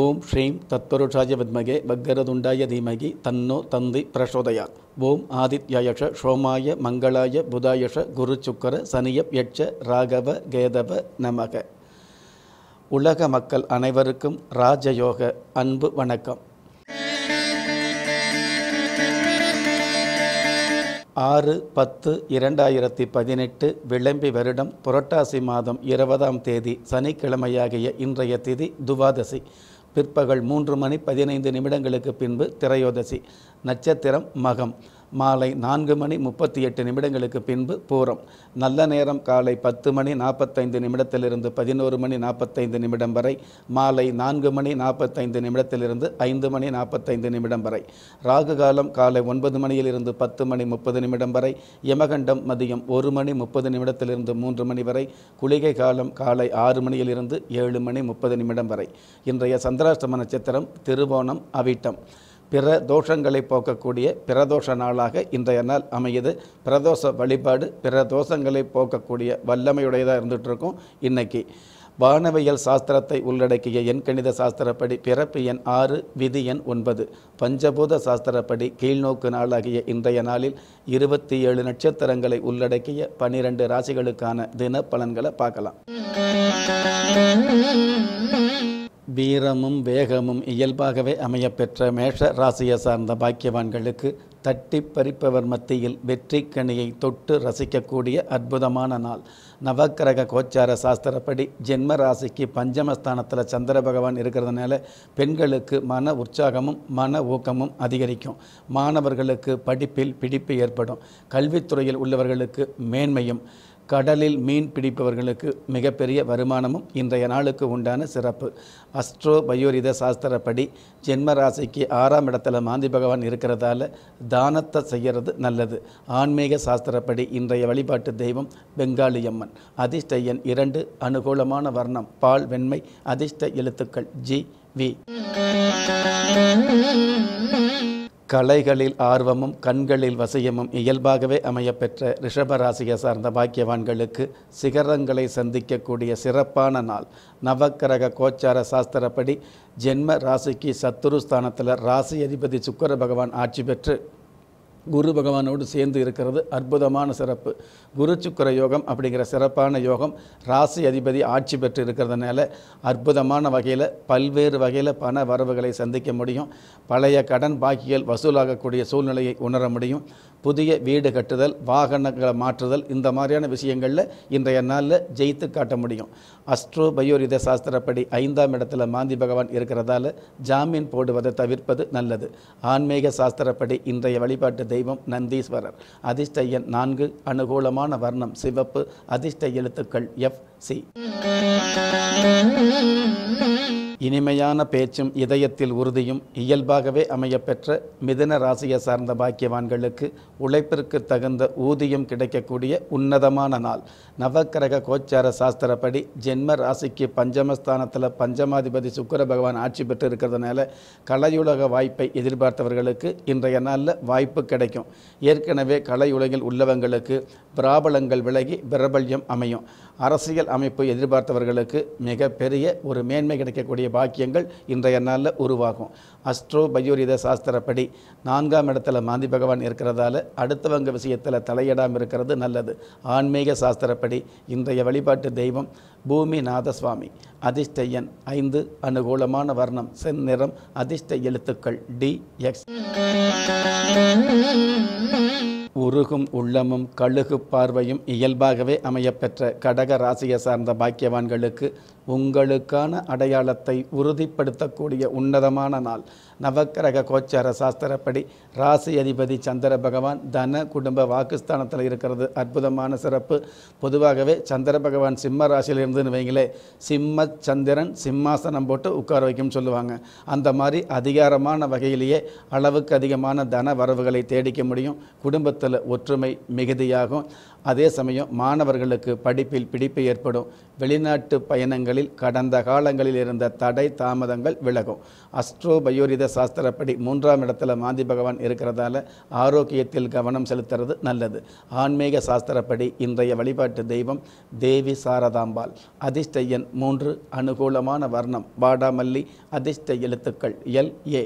ஓம் ஸ்ரீம் தத்பருஷாய வித்மகே பக்கரதுண்டாய தீமகி தன்னோ தந்தி பிரசோதயாத் ஓம் ஆதித்யாயஷ சோமாய மங்களாய புதாயஷ குரு சுக்கர சனியப் யட்ச ராகவ கேதவ நமக. உலக மக்கள் அனைவருக்கும் ராஜயோக அன்பு வணக்கம். ஆறு பத்து இரண்டாயிரத்தி பதினெட்டு விளம்பி வருடம் புரட்டாசி மாதம் இருபதாம் தேதி சனிக்கிழமையாகிய இன்றைய திதி துவாதசி. பிற்பகல் மூன்று மணி பதினைந்து நிமிடங்களுக்கு பின்பு திரையோதசி நட்சத்திரம் மகம். மாலை நான்கு மணி முப்பத்தி எட்டு நிமிடங்களுக்கு பின்பு பூரம். நல்ல நேரம் காலை பத்து மணி நாற்பத்தைந்து நிமிடத்திலிருந்து பதினோரு மணி நாற்பத்தைந்து நிமிடம் வரை மாலை நான்கு மணி நாற்பத்தைந்து நிமிடத்திலிருந்து ஐந்து மணி நாற்பத்தைந்து நிமிடம் வரை. ராகு காலம் காலை ஒன்பது மணியிலிருந்து பத்து மணி முப்பது நிமிடம் வரை யமகண்டம் மதியம் ஒரு மணி முப்பது நிமிடத்திலிருந்து மூன்று மணி வரை குளிகை காலம் காலை ஆறு மணியிலிருந்து ஏழு மணி முப்பது நிமிடம் வரை. இன்றைய சந்திராஷ்டம நட்சத்திரம் திருவோணம் அவிட்டம். பிற தோஷங்களை போக்கக்கூடிய பிரதோஷ நாளாக இன்றைய நாள் அமையுது. பிரதோஷ வழிபாடு பிற தோஷங்களை போக்கக்கூடிய வல்லமையுடையதாக இருந்துகிட்ருக்கும் இன்னைக்கு. வானவியல் சாஸ்திரத்தை உள்ளடக்கிய எண்கணித சாஸ்திரப்படி பிறப்பு எண் ஆறு விதி எண் ஒன்பது. பஞ்சபூத சாஸ்திரப்படி கீழ்நோக்கு நாளாகிய இன்றைய நாளில் இருபத்தி ஏழு நட்சத்திரங்களை உள்ளடக்கிய பனிரெண்டு ராசிகளுக்கான தின பலன்களை பார்க்கலாம். வீரமும் வேகமும் இயல்பாகவே அமையப்பெற்ற மேஷ ராசியை சார்ந்த பாக்கியவான்களுக்கு தட்டி பறிப்பவர் மத்தியில் வெற்றி கனியை தொட்டு ரசிக்கக்கூடிய அற்புதமான நாள். நவக்கிரக கோச்சார சாஸ்திரப்படி ஜென்ம ராசிக்கு பஞ்சமஸ்தானத்தில் சந்திர பகவான் இருக்கிறதுனால பெண்களுக்கு மன உற்சாகமும் மன ஊக்கமும் அதிகரிக்கும். மாணவர்களுக்கு படிப்பில் பிடிப்பு ஏற்படும். கல்வித்துறையில் உள்ளவர்களுக்கு மேன்மையும். கடலில் மீன் பிடிப்பவர்களுக்கு மிகப்பெரிய வருமானமும் இன்றைய நாளுக்கு உண்டான சிறப்பு. அஸ்ட்ரோ பயோரித சாஸ்திரப்படி ஜென்ம ராசிக்கு ஆறாம் இடத்துல மாந்தி பகவான் இருக்கிறதால தானத்தை செய்கிறது நல்லது. ஆன்மீக சாஸ்திரப்படி இன்றைய வழிபாட்டு தெய்வம் பெங்காலியம்மன் அதிர்ஷ்ட எண் இரண்டு அனுகூலமான வர்ணம் பால் வெண்மை அதிர்ஷ்ட எழுத்துக்கள் ஜி வி. கலைகளில் ஆர்வமும் கண்களில் வசியமும் இயல்பாகவே அமையப்பெற்ற ரிஷபராசியை சார்ந்த பாக்கியவான்களுக்கு சிகரங்களை சந்திக்கக்கூடிய சிறப்பான நாள். நவக்கிரக கோச்சார சாஸ்திரப்படி ஜென்ம ராசிக்கு சத்துரு ஸ்தானத்தில் ராசி அதிபதி சுக்கர பகவான் ஆட்சி பெற்று குரு பகவானோடு சேர்ந்து இருக்கிறது அற்புதமான சிறப்பு. குரு சுக்கர யோகம் அப்படிங்கிற சிறப்பான யோகம். ராசி அதிபதி ஆட்சி பெற்று இருக்கிறதுனால அற்புதமான வகையில் பல்வேறு வகையில் பண வரவுகளை சந்திக்க முடியும். பழைய கடன் பாக்கிகள் வசூலாகக்கூடிய சூழ்நிலையை உணர முடியும். புதிய வீடு கட்டுதல் வாகனங்களை மாற்றுதல் இந்த மாதிரியான விஷயங்களில் இன்றைய நாளில் ஜெயித்து காட்ட முடியும். அஸ்ட்ரோ பயோரித சாஸ்திரப்படி ஐந்தாம் இடத்துல மாந்தி பகவான் இருக்கிறதால ஜாமீன் போடுவதை தவிர்ப்பது நல்லது. ஆன்மீக சாஸ்திரப்படி இன்றைய வழிபாட்டு தெய்வம் நந்தீஸ்வரர். அதிர்ஷ்ட எண் நான்கு அனுகூலமான வர்ணம் சிவப்பு. அதிர்ஷ்ட எழுத்துக்கள் எஃப் சி இனிமையான பேச்சும் இதயத்தில் உறுதியும் இயல்பாகவே அமையப்பெற்ற மிதன ராசியை சார்ந்த பாக்கியவான்களுக்கு உழைப்பிற்கு தகுந்த ஊதியம் கிடைக்கக்கூடிய உன்னதமான நாள். நவக்கிரக கோச்சார சாஸ்திரப்படி ஜென்ம ராசிக்கு பஞ்சமஸ்தானத்தில் பஞ்சமாதிபதி சுக்கர பகவான் ஆட்சி பெற்று இருக்கிறதுனால கலையுலக வாய்ப்பை எதிர்பார்த்தவர்களுக்கு இன்றைய நாளில் வாய்ப்பு கிடைக்கும். ஏற்கனவே கலையுலகில் உள்ளவங்களுக்கு பிராபலங்கள் விலகி பிரபல்யம் அமையும். அரசியல் அமைப்பு எதிர்பார்த்தவர்களுக்கு மிகப்பெரிய ஒரு மேன்மை கிடைக்கக்கூடிய பாக்கியங்கள் இன்றைய நாளில் உருவாகும். அஸ்ட்ரோ பயோரித சாஸ்திரப்படி நான்காம் இடத்துல மாந்தி பகவான் இருக்கிறதால அடுத்தவங்க விஷயத்தில் தலையிடாமல் இருக்கிறது நல்லது. ஆன்மீக சாஸ்திரப்படி இன்றைய வழிபாட்டு தெய்வம் பூமிநாத சுவாமி அதிர்ஷ்ட ஐந்து அனுகூலமான வர்ணம் செந்நிறம் அதிர்ஷ்ட எழுத்துக்கள் டி எக்ஸ். உருகும் உள்ளமும் கழுகு பார்வையும் இயல்பாகவே அமையப்பெற்ற கடக ராசியை சார்ந்த பாக்கியவான்களுக்கு உங்களுக்கான அடையாளத்தை உறுதிப்படுத்தக்கூடிய உன்னதமான நாள். நவக்கிரக கோச்சார சாஸ்திரப்படி ராசி அதிபதி சந்திர பகவான் தன குடும்ப வாக்குஸ்தானத்தில் இருக்கிறது. அற்புதமான சிறப்பு. பொதுவாகவே சந்திர பகவான் சிம்ம ராசியில் இருந்துன்னு வைங்களே சிம்ம சந்திரன் சிம்மாசனம் போட்டு உட்கார வைக்கும் சொல்லுவாங்க. அந்த மாதிரி அதிகாரமான வகையிலேயே அளவுக்கு அதிகமான தன வரவுகளை தேடிக்க முடியும். குடும்பத்தில் ஒற்றுமை மிகுதியாகும். அதே சமயம் மாணவர்களுக்கு படிப்பில் பிடிப்பு ஏற்படும். வெளிநாட்டு பயணங்களில் கடந்த காலங்களில் இருந்த தடை தாமதங்கள் விலகும். அஸ்ட்ரோ பயோரித சாஸ்திரப்படி மூன்றாம் இடத்துல மாந்தி பகவான் இருக்கிறதால ஆரோக்கியத்தில் கவனம் செலுத்துறது நல்லது. ஆன்மீக சாஸ்திரப்படி இன்றைய வழிபாட்டு தெய்வம் தேவி சாரதாம்பாள். அதிர்ஷ்ட எண் மூன்று அனுகூலமான வர்ணம் வாடாமல்லி அதிர்ஷ்ட எழுத்துக்கள் எல் ஏ.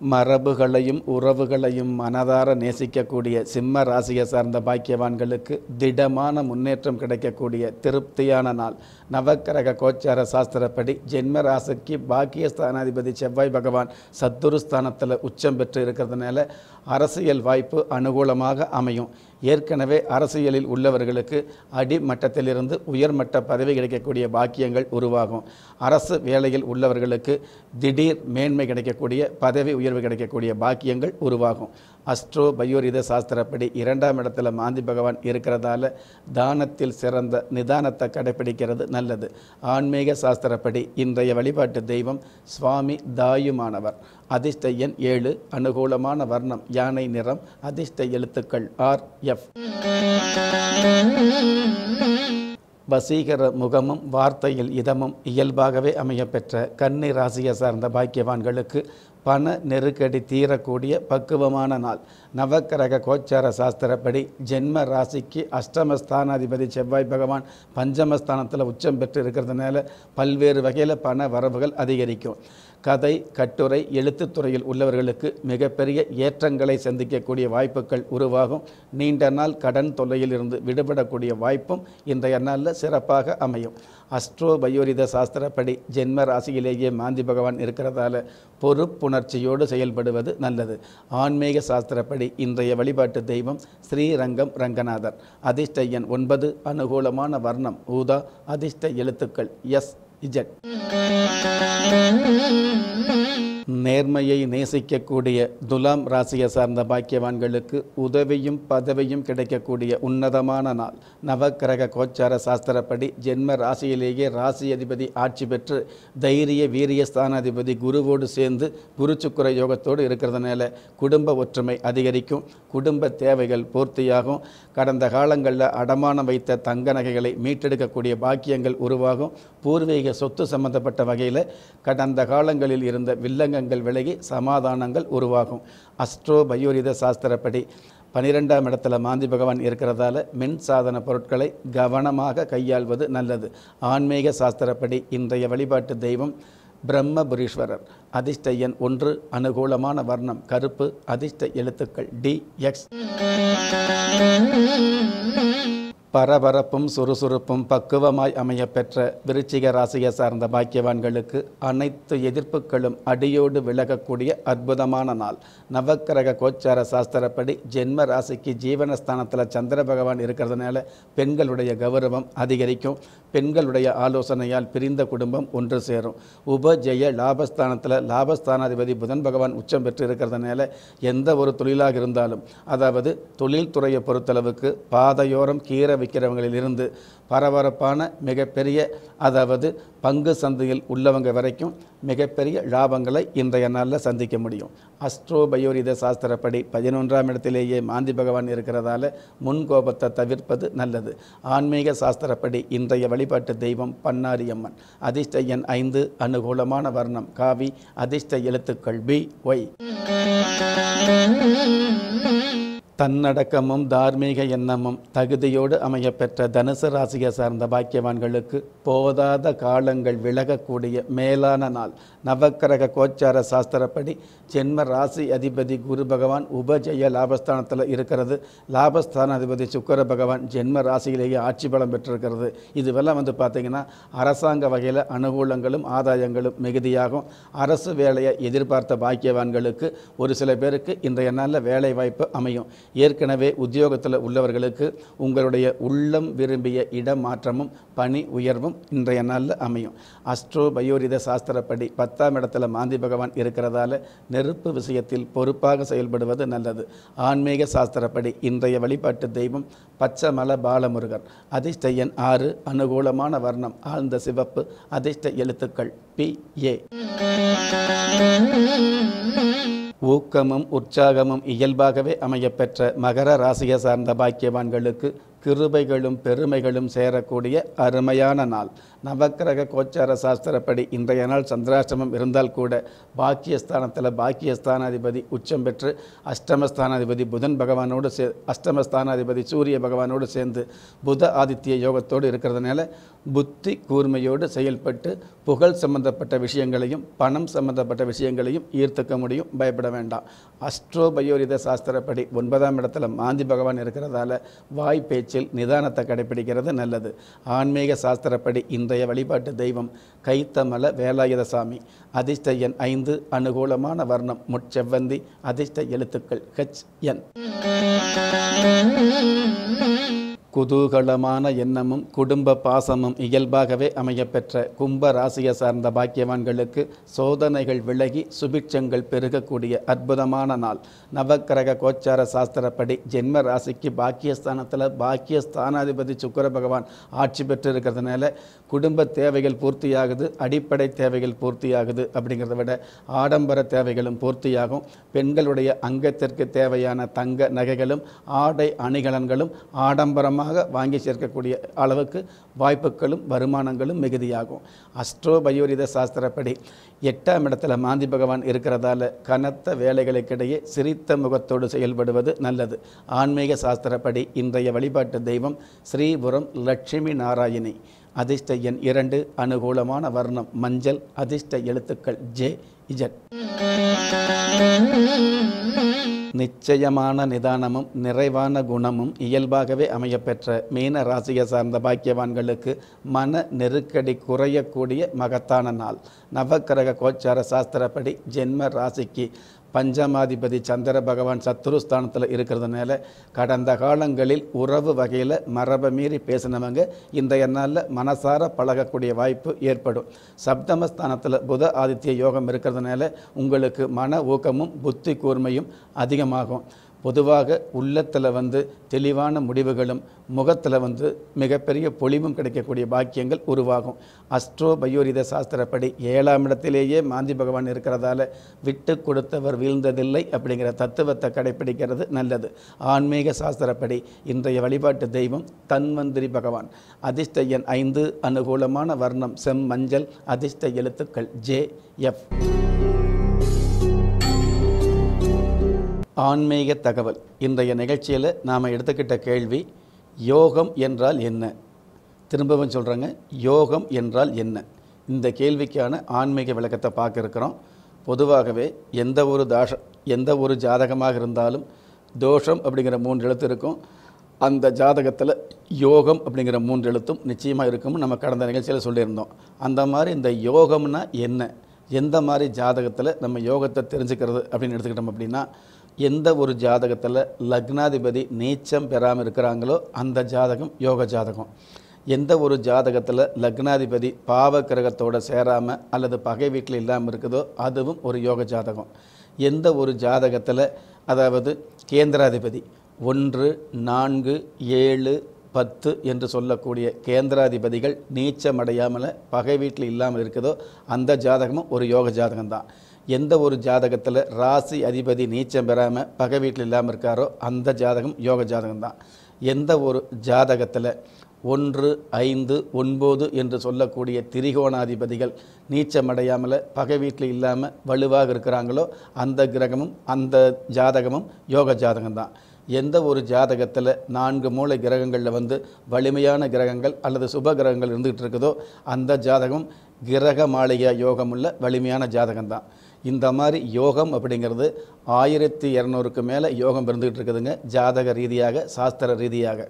மரபுகளையும் உறவுகளையும் மனதார நேசிக்கக்கூடிய சிம்ம ராசியை சார்ந்த பாக்கியவான்களுக்கு திடமான முன்னேற்றம் கிடைக்கக்கூடிய திருப்தியான நாள். நவக்கிரக கோச்சார சாஸ்திரப்படி ஜென்ம ராசிக்கு பாக்கியஸ்தானாதிபதி செவ்வாய் பகவான் சத்துருஸ்தானத்தில் உச்சம் பெற்று இருக்கிறதுனால அரசியல் வாய்ப்பு அனுகூலமாக அமையும். ஏற்கனவே அரசியலில் உள்ளவர்களுக்கு அடிமட்டத்திலிருந்து உயர்மட்ட பதவி கிடைக்கக்கூடிய பாக்கியங்கள் உருவாகும். அரசு வேலையில் உள்ளவர்களுக்கு திடீர் மேன்மை கிடைக்கக்கூடிய பதவி உயர்வு கிடைக்கக்கூடிய பாக்கியங்கள் உருவாகும். அஸ்ட்ரோ பயோரித சாஸ்திரப்படி இரண்டாம் இடத்துல மாந்தி பகவான் இருக்கிறதால தானத்தில் சிறந்த நிதானத்தை கடைபிடிக்கிறது நல்லது. ஆன்மீக சாஸ்திரப்படி இன்றைய வழிபாட்டு தெய்வம் சுவாமி தாயுமானவர். அதிர்ஷ்ட எண் ஏழு அனுகூலமான வர்ணம் யானை நிறம் அதிர்ஷ்ட எழுத்துக்கள் ஆர் எஃப். வசீகர முகமும் வார்த்தையில் இதமும் இயல்பாகவே அமையப்பெற்ற கன்னி ராசியை சார்ந்த பாக்கியவான்களுக்கு பண நெருக்கடி தீரக்கூடிய பக்குவமான நாள். நவக்கிரக கோச்சார சாஸ்திரப்படி ஜென்ம ராசிக்கு அஷ்டமஸ்தானாதிபதி செவ்வாய் பகவான் பஞ்சமஸ்தானத்தில் உச்சம் பெற்று இருக்கிறதுனால பல்வேறு வகையில் பண வரவுகள் அதிகரிக்கும். கதை கட்டுரை எழுத்துத்துறையில் உள்ளவர்களுக்கு மிகப்பெரிய ஏற்றங்களை சந்திக்கக்கூடிய வாய்ப்புகள் உருவாகும். நீண்ட நாள் கடன் தொல்லையில் இருந்து விடுபடக்கூடிய வாய்ப்பும் இன்றைய நாளில் சிறப்பாக அமையும். அஸ்ட்ரோ பயோரித சாஸ்திரப்படி ஜென்ம ராசியிலேயே மாந்தி பகவான் இருக்கிறதால பொறுப்புணர்ச்சியோடு செயல்படுவது நல்லது. ஆன்மீக சாஸ்திரப்படி இன்றைய வழிபாட்டு தெய்வம் ஸ்ரீரங்கம் ரங்கநாதர். அதிர்ஷ்ட எண் ஒன்பது அனுகூலமான வர்ணம் ஊதா அதிர்ஷ்ட எழுத்துக்கள் எஸ் இஜட் நேர்மையை நேசிக்கக்கூடிய துலாம் ராசியை சார்ந்த பாக்கியவான்களுக்கு உதவியும் பதவியும் கிடைக்கக்கூடிய உன்னதமான நாள். நவக்கிரக கோச்சார சாஸ்திரப்படி ஜென்ம ராசியிலேயே ராசி அதிபதி ஆட்சி பெற்று தைரிய வீரிய ஸ்தானாதிபதி குருவோடு சேர்ந்து குரு யோகத்தோடு இருக்கிறதுனால குடும்ப ஒற்றுமை அதிகரிக்கும். குடும்ப தேவைகள் பூர்த்தியாகும். கடந்த காலங்களில் அடமானம் வைத்த தங்க நகைகளை மீட்டெடுக்கக்கூடிய பாக்கியங்கள் உருவாகும். பூர்வீக சொத்து சம்பந்தப்பட்ட வகையில் கடந்த காலங்களில் இருந்த ஆதங்கங்கள் விலகி சமாதானங்கள் உருவாகும். அஸ்ட்ரோ பயோரித சாஸ்திரப்படி பனிரெண்டாம் இடத்துல மாந்தி பகவான் இருக்கிறதால மின் சாதன பொருட்களை கவனமாக கையாள்வது நல்லது. ஆன்மீக சாஸ்திரப்படி இன்றைய வழிபாட்டு தெய்வம் பிரம்மபுரீஸ்வரர். அதிர்ஷ்ட எண் ஒன்று அனுகூலமான வர்ணம் கருப்பு அதிர்ஷ்ட எழுத்துக்கள் டி எக்ஸ். பரபரப்பும் சுறுசுறுப்பும் பக்குவமாய் அமையப்பெற்ற விருச்சிக ராசியை சார்ந்த பாக்கியவான்களுக்கு அனைத்து எதிர்ப்புகளும் அடியோடு விலகக்கூடிய அற்புதமான நாள். நவக்கிரக கோச்சார சாஸ்திரப்படி ஜென்ம ராசிக்கு ஜீவனஸ்தானத்தில் சந்திர பகவான் இருக்கிறதுனால பெண்களுடைய கௌரவம் அதிகரிக்கும். பெண்களுடைய ஆலோசனையால் பிரிந்த குடும்பம் ஒன்று சேரும். உபஜெய லாபஸ்தானத்தில் லாபஸ்தானாதிபதி புதன் பகவான் உச்சம் பெற்று இருக்கிறதுனால எந்த ஒரு தொழிலாக இருந்தாலும் அதாவது தொழில்துறையை பொறுத்தளவுக்கு பாதையோரம் கீரை விற்கிறவங்களிலிருந்து பரபரப்பான மிகப்பெரிய அதாவது பங்கு சந்தையில் உள்ளவங்க வரைக்கும் மிகப்பெரிய லாபங்களை இன்றைய நாளில் சந்திக்க முடியும். அஸ்ட்ரோ பயோரித சாஸ்திரப்படி பதினொன்றாம் இடத்திலேயே மாந்தி பகவான் இருக்கிறதால முன்கோபத்தை தவிர்ப்பது நல்லது. ஆன்மீக சாஸ்திரப்படி இன்றைய வழிபாட்டு தெய்வம் பன்னாரியம்மன். அதிர்ஷ்ட எண் ஐந்து அனுகூலமான வர்ணம் காவி அதிர்ஷ்ட எழுத்துக்கள் பி ஒய். தன்னடக்கமும் தார்மீக எண்ணமும் தகுதியோடு அமையப்பெற்ற தனுசு ராசியை சார்ந்த பாக்கியவான்களுக்கு போதாத காலங்கள் விலகக்கூடிய மேலான நாள். நவக்கிரக கோச்சார சாஸ்திரப்படி ஜென்ம ராசி அதிபதி குரு பகவான் உபஜய லாபஸ்தானத்தில் இருக்கிறது. லாபஸ்தான அதிபதி சுக்கர பகவான் ஜென்ம ராசியிலேயே ஆட்சி பலம் பெற்றிருக்கிறது. இதுவெல்லாம் வந்து பார்த்திங்கன்னா அரசாங்க வகையில் அனுகூலங்களும் ஆதாயங்களும் மிகுதியாகும். அரசு வேலையை எதிர்பார்த்த பாக்கியவான்களுக்கு ஒரு சில பேருக்கு இன்றைய நாளில் வேலை வாய்ப்பு அமையும். ஏற்கனவே உத்தியோகத்தில் உள்ளவர்களுக்கு உங்களுடைய உள்ளம் விரும்பிய இடமாற்றமும் பணி உயர்வும் இன்றைய நாளில் அமையும். அஸ்ட்ரோ பயோரித சாஸ்திரப்படி பத்தாம் இடத்துல மாந்தி பகவான் இருக்கிறதால நெருப்பு விஷயத்தில் பொறுப்பாக செயல்படுவது நல்லது. ஆன்மீக சாஸ்திரப்படி இன்றைய வழிபாட்டு தெய்வம் பச்சைமல பாலமுருகர் அதிர்ஷ்ட எண் ஆறு அனுகூலமான வர்ணம் ஆழ்ந்த சிவப்பு அதிர்ஷ்ட எழுத்துக்கள் பி ஏ. ஊக்கமும் உற்சாகமும் இயல்பாகவே அமையப்பெற்ற மகர ராசியை சார்ந்த பாக்கியவான்களுக்கு கிருபைகளும் பெருமைகளும் சேரக்கூடிய அருமையான நாள். நவக்கிரக கோச்சார சாஸ்திரப்படி இன்றைய நாள் சந்திராஷ்டமம் இருந்தால் கூட பாக்கியஸ்தானத்தில் பாக்கியஸ்தானாதிபதி உச்சம் பெற்று அஷ்டமஸ்தானாதிபதி புதன் பகவானோடு சே அஷ்டமஸ்தானாதிபதி சூரிய பகவானோடு சேர்ந்து புத ஆதித்ய யோகத்தோடு இருக்கிறதுனால புத்தி கூர்மையோடு செயல்பட்டு புகழ் சம்பந்தப்பட்ட விஷயங்களையும் பணம் சம்பந்தப்பட்ட விஷயங்களையும் ஈர்த்துக்க முடியும். பயப்பட வேண்டாம். அஸ்ட்ரோபயோரித சாஸ்திரப்படி ஒன்பதாம் இடத்துல மாந்தி பகவான் இருக்கிறதால வாய் பேச்சில் நிதானத்தை கடைபிடிக்கிறது நல்லது. ஆன்மீக சாஸ்திரப்படி முந்தைய வழிபாட்டு தெய்வம் கைத்தமல வேலாயுதசாமி. அதிர்ஷ்ட எண் ஐந்து அனுகூலமான வர்ணம் முட்செவ்வந்தி அதிர்ஷ்ட எழுத்துக்கள் ஹெச் என். குதூகலமான எண்ணமும் குடும்ப பாசமும் இயல்பாகவே அமையப்பெற்ற கும்ப ராசியை சார்ந்த பாக்கியவான்களுக்கு சோதனைகள் விலகி சுபிட்சங்கள் பெருகக்கூடிய அற்புதமான நாள். நவக்கிரக கோச்சார சாஸ்திரப்படி ஜென்ம ராசிக்கு பாக்கியஸ்தானத்தில் பாக்கியஸ்தானாதிபதி சுக்கர பகவான் ஆட்சி பெற்று இருக்கிறதுனால குடும்ப தேவைகள் பூர்த்தியாகுது அடிப்படை தேவைகள் பூர்த்தியாகுது அப்படிங்கிறத விட ஆடம்பர தேவைகளும் பூர்த்தியாகும். பெண்களுடைய அங்கத்திற்கு தேவையான தங்க நகைகளும் ஆடை அணிகலன்களும் ஆடம்பரம் ஆடம்பரமாக வாங்கி சேர்க்கக்கூடிய அளவுக்கு வாய்ப்புகளும் வருமானங்களும் மிகுதியாகும். அஸ்ட்ரோபயோரித சாஸ்திரப்படி எட்டாம் இடத்துல மாந்தி பகவான் இருக்கிறதால கனத்த வேலைகளுக்கிடையே சிரித்த முகத்தோடு செயல்படுவது நல்லது. ஆன்மீக சாஸ்திரப்படி இன்றைய வழிபாட்டு தெய்வம் ஸ்ரீபுரம் லட்சுமி நாராயணி. அதிர்ஷ்ட எண் இரண்டு அனுகூலமான வர்ணம் மஞ்சள் அதிர்ஷ்ட எழுத்துக்கள் ஜே இஜட் நிச்சயமான நிதானமும் நிறைவான குணமும் இயல்பாகவே அமையப்பெற்ற மீன ராசியை சார்ந்த பாக்கியவான்களுக்கு மன நெருக்கடி குறையக்கூடிய மகத்தான நாள். நவக்கிரக கோச்சார சாஸ்திரப்படி ஜென்ம ராசிக்கு பஞ்சமாதிபதி சந்திர பகவான் சத்துருஸ்தானத்தில் இருக்கிறதுனால கடந்த காலங்களில் உறவு வகையில் மரபை மீறி பேசினவங்க இன்றைய நாளில் மனசார பழகக்கூடிய வாய்ப்பு ஏற்படும். சப்தமஸ்தானத்தில் புத ஆதித்ய யோகம் இருக்கிறதுனால உங்களுக்கு மன ஊக்கமும் புத்தி கூர்மையும் அதிகமாகும். பொதுவாக உள்ளத்தில் வந்து தெளிவான முடிவுகளும் முகத்தில் வந்து மிகப்பெரிய பொலிவும் கிடைக்கக்கூடிய பாக்கியங்கள் உருவாகும். அஸ்ட்ரோ பயோரித சாஸ்திரப்படி ஏழாம் இடத்திலேயே மாந்தி பகவான் இருக்கிறதால விட்டு கொடுத்தவர் வீழ்ந்ததில்லை அப்படிங்கிற தத்துவத்தை கடைப்பிடிக்கிறது நல்லது. ஆன்மீக சாஸ்திரப்படி இன்றைய வழிபாட்டு தெய்வம் தன்வந்திரி பகவான். அதிர்ஷ்ட எண் ஐந்து அனுகூலமான வர்ணம் செம் மஞ்சள் அதிர்ஷ்ட எழுத்துக்கள் ஜே எஃப். ஆன்மீக தகவல். இன்றைய நிகழ்ச்சியில் நாம் எடுத்துக்கிட்ட கேள்வி யோகம் என்றால் என்ன? திரும்பவும் சொல்கிறாங்க யோகம் என்றால் என்ன? இந்த கேள்விக்கான ஆன்மீக விளக்கத்தை பார்க்க இருக்கிறோம். பொதுவாகவே எந்த ஒரு தாஷ எந்த ஒரு ஜாதகமாக இருந்தாலும் தோஷம் அப்படிங்கிற மூன்று எழுத்து இருக்கும். அந்த ஜாதகத்தில் யோகம் அப்படிங்கிற மூன்று எழுத்தும் நிச்சயமாக இருக்கும்னு நம்ம கடந்த நிகழ்ச்சியில் சொல்லியிருந்தோம். அந்த மாதிரி இந்த யோகம்னா என்ன? எந்த மாதிரி ஜாதகத்தில் நம்ம யோகத்தை தெரிஞ்சுக்கிறது அப்படின்னு எடுத்துக்கிட்டோம் அப்படின்னா எந்த ஒரு ஜாதகத்தில் லக்னாதிபதி நீச்சம் பெறாமல் இருக்கிறாங்களோ அந்த ஜாதகம் யோக ஜாதகம். எந்த ஒரு ஜாதகத்தில் லக்னாதிபதி பாவ கிரகத்தோடு சேராமல் அல்லது பகை வீட்டில் இல்லாமல் இருக்குதோ அதுவும் ஒரு யோக ஜாதகம். எந்த ஒரு ஜாதகத்தில் அதாவது கேந்திராதிபதி ஒன்று நான்கு ஏழு பத்து என்று சொல்லக்கூடிய கேந்திராதிபதிகள் நீச்சமடையாமல் பகை வீட்டில் இல்லாமல் இருக்குதோ அந்த ஜாதகமும் ஒரு யோக ஜாதகம்தான். எந்த ஒரு ஜாதகத்தில் ராசி அதிபதி நீச்சம் பெறாமல் பகை வீட்டில் இல்லாமல் இருக்காரோ அந்த ஜாதகம் யோக ஜாதகம் தான் எந்த ஒரு ஜாதகத்தில் ஒன்று ஐந்து ஒன்பது என்று சொல்லக்கூடிய திரிகோணாதிபதிகள் நீச்சமடையாமல் பகை வீட்டில் இல்லாமல் வலுவாக இருக்கிறாங்களோ அந்த கிரகமும் அந்த ஜாதகமும் யோக ஜாதகம் தான் எந்த ஒரு ஜாதகத்தில் நான்கு மூளை கிரகங்களில் வந்து வலிமையான கிரகங்கள் அல்லது சுப கிரகங்கள் இருந்துகிட்டு இருக்குதோ அந்த ஜாதகம் கிரக மாளிகை யோகமுள்ள வலிமையான ஜாதகம் தான் இந்த மாதிரி யோகம் அப்படிங்கிறது ஆயிரத்தி இரநூறுக்கு மேலே யோகம் இருந்துகிட்டு இருக்குதுங்க ஜாதக ரீதியாக சாஸ்திர ரீதியாக.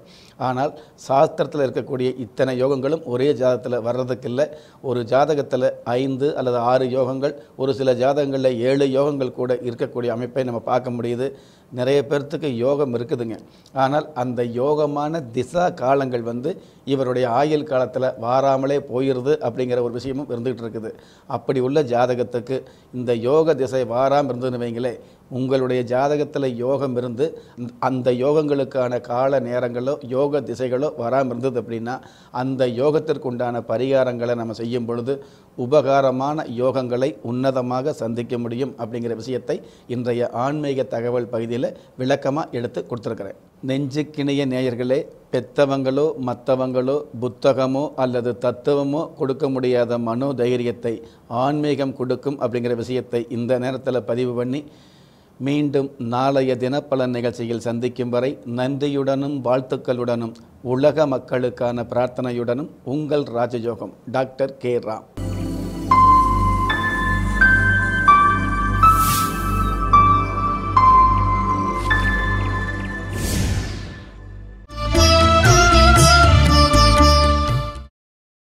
ஆனால் சாஸ்திரத்தில் இருக்கக்கூடிய இத்தனை யோகங்களும் ஒரே ஜாதகத்தில் வர்றதுக்கு இல்லை ஒரு ஜாதகத்தில் ஐந்து அல்லது ஆறு யோகங்கள் ஒரு சில ஜாதகங்களில் ஏழு யோகங்கள் கூட இருக்கக்கூடிய அமைப்பை நம்ம பார்க்க முடியுது. நிறைய பேர்த்துக்கு யோகம் இருக்குதுங்க. ஆனால் அந்த யோகமான திசா காலங்கள் வந்து இவருடைய ஆயுள் காலத்தில் வாராமலே போயிடுது அப்படிங்கிற ஒரு விஷயமும் இருந்துகிட்டு இருக்குது. அப்படி உள்ள ஜாதகத்துக்கு இந்த யோக திசை வாராமல் இருந்ததுன்னு வைங்களேன். உங்களுடைய ஜாதகத்தில் யோகம் இருந்து அந்த யோகங்களுக்கான கால நேரங்களோ யோக திசைகளோ வராமல் இருந்தது அப்படின்னா அந்த யோகத்திற்கு உண்டான பரிகாரங்களை நம்ம செய்யும் பொழுது உபகாரமான யோகங்களை உன்னதமாக சந்திக்க முடியும் அப்படிங்கிற விஷயத்தை இன்றைய ஆன்மீக தகவல் பகுதியில் விளக்கமாக எடுத்து கொடுத்துருக்குறேன். நெஞ்சுக்கிணைய நேயர்களே பெத்தவங்களோ மற்றவங்களோ புத்தகமோ அல்லது தத்துவமோ கொடுக்க முடியாத மனோ தைரியத்தை ஆன்மீகம் கொடுக்கும் அப்படிங்கிற விஷயத்தை இந்த நேரத்தில் பதிவு பண்ணி மீண்டும் நாளைய தினப்பலன் நிகழ்ச்சியில் சந்திக்கும் வரை நன்றியுடனும் வாழ்த்துக்களுடனும் உலக மக்களுக்கான பிரார்த்தனையுடனும் உங்கள் ராஜயோகம் டாக்டர் கே ராம்.